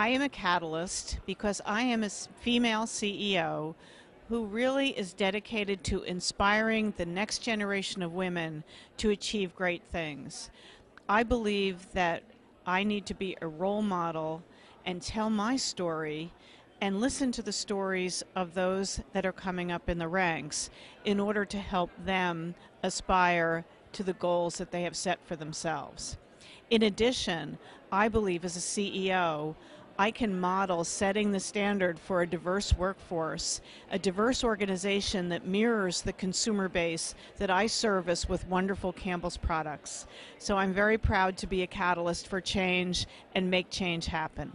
I am a catalyst because I am a female CEO who really is dedicated to inspiring the next generation of women to achieve great things. I believe that I need to be a role model and tell my story and listen to the stories of those that are coming up in the ranks in order to help them aspire to the goals that they have set for themselves. In addition, I believe as a CEO, I can model setting the standard for a diverse workforce, a diverse organization that mirrors the consumer base that I service with wonderful Campbell's products. So I'm very proud to be a catalyst for change and make change happen.